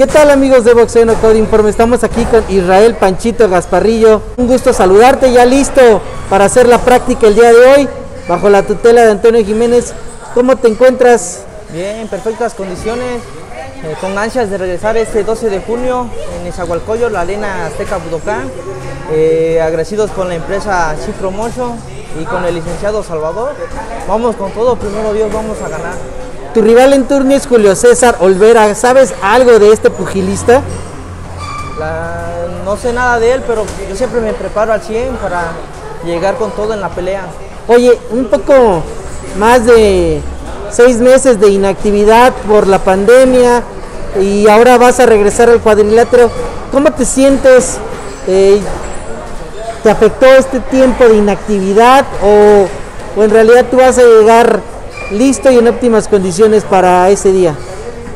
¿Qué tal amigos de Boxeo Knockout Informe? Estamos aquí con Israel Panchito Gasparrillo. Un gusto saludarte, ya listo para hacer la práctica el día de hoy, bajo la tutela de Antonio Jiménez. ¿Cómo te encuentras? Bien, en perfectas condiciones, eh, con ansias de regresar este 12 de junio en Esahualcoyo, la arena Azteca Budocán. Eh, agradecidos con la empresa Chip Promotion y con el licenciado Salvador. Vamos con todo, primero Dios, vamos a ganar. Tu rival en turno es Julio César Olvera. ¿Sabes algo de este pugilista? La- no sé nada de él, pero yo siempre me preparo al 100 para llegar con todo en la pelea. Oye, un poco más de seis meses de inactividad por la pandemia y ahora vas a regresar al cuadrilátero. ¿Cómo te sientes? Eh, ¿Te afectó este tiempo de inactividad o, o en realidad tú vas a llegar listo y en óptimas condiciones para ese día?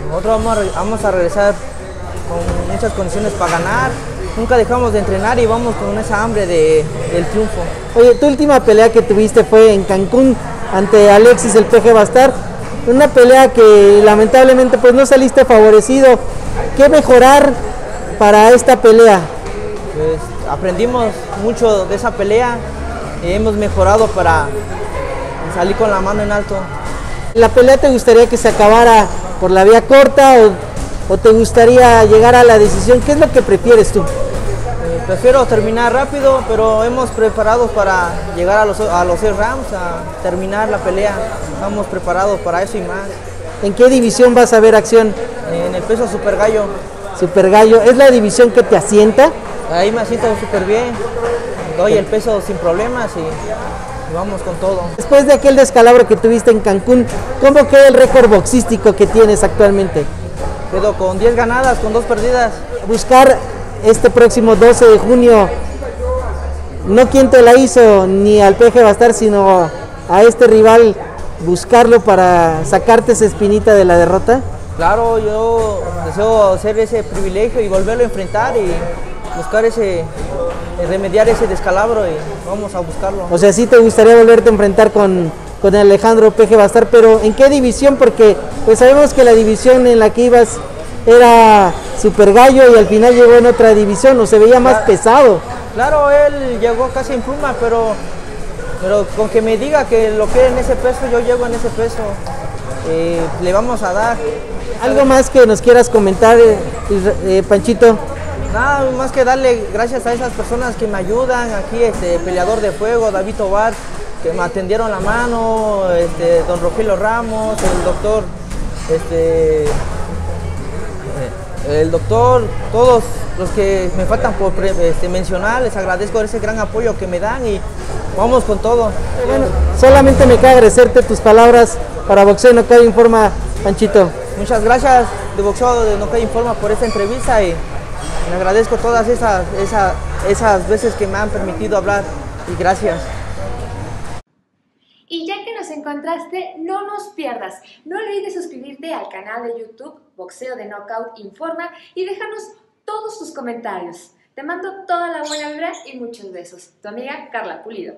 Nosotros vamos a, re- vamos a regresar con muchas condiciones para ganar. Nunca dejamos de entrenar y vamos con esa hambre de, del triunfo. Oye, tu última pelea que tuviste fue en Cancún ante Alexis el PG Bastar. Una pelea que lamentablemente pues no saliste favorecido. ¿Qué mejorar para esta pelea? Pues aprendimos mucho de esa pelea y hemos mejorado para salir con la mano en alto. ¿La pelea te gustaría que se acabara por la vía corta o, o te gustaría llegar a la decisión? ¿Qué es lo que prefieres tú? Eh, prefiero terminar rápido, pero hemos preparado para llegar a los, a los seis rounds, a terminar la pelea. Estamos preparados para eso y más. ¿En qué división vas a ver acción? En el peso super gallo, Super Gallo, ¿es la división que te asienta? ahí me siento súper bien. Doy el peso sin problemas y, y vamos con todo. Después de aquel descalabro que tuviste en Cancún, ¿cómo queda el récord boxístico que tienes actualmente? Quedo con 10 ganadas, con 2 perdidas. buscar este próximo 12 de junio, no quien te la hizo ni al peje Bastar, sino a este rival, buscarlo para sacarte esa espinita de la derrota? Claro, yo deseo hacer ese privilegio y volverlo a enfrentar y buscar ese, remediar ese descalabro y vamos a buscarlo. O sea, sí te gustaría volverte a enfrentar con, con Alejandro Peje Bastar, pero ¿en qué división? Porque pues sabemos que la división en la que ibas era Super Gallo y al final llegó en otra división, o se veía más Claro. pesado. Claro, él llegó casi en pluma, pero, pero con que me diga que lo quiere en ese peso, yo llego en ese peso. Eh, le vamos a dar. ¿Algo más que nos quieras comentar, eh, eh, Panchito? Nada más que darle gracias a esas personas que me ayudan, aquí este peleador de fuego, David Tobar, que me atendieron la mano, este, don Rogelio Ramos, el doctor, este, eh, el doctor, todos los que me faltan por este, mencionar, les agradezco ese gran apoyo que me dan y vamos con todo. Bueno, solamente me queda agradecerte tus palabras para Boxeo No Cae Informa, Panchito. Muchas gracias de Boxeo de No Cae Informa por esta entrevista y le agradezco todas esas, esas, esas veces que me han permitido hablar y gracias. Y ya que nos encontraste, no nos pierdas. No olvides suscribirte al canal de YouTube Boxeo de Knockout Informa y déjanos todos tus comentarios. Te mando toda la buena vibra y muchos besos. Tu amiga Carla Pulido.